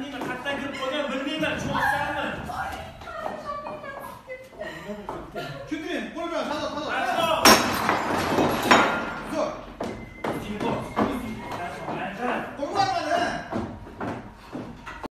man